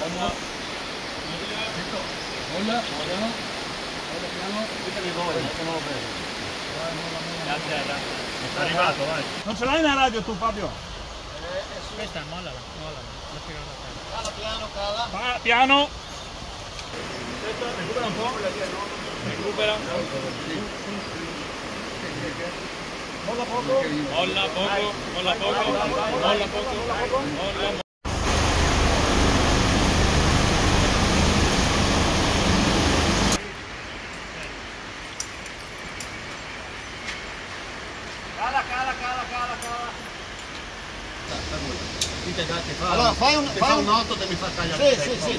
Hola. Hola. È arrivato, vai. Non ce l'hai la radio tu Fabio? Questa mollala, mollala. Cala piano, cala. Va, piano. Aspetta, recupera un po'. Recupera. Molla poco. Molla poco, molla poco, molla poco, molla Cala, cala, cala, cala, cala. Allora fai un, fai fa un un 8 che mi fa tagliare Sì, il sì, sì.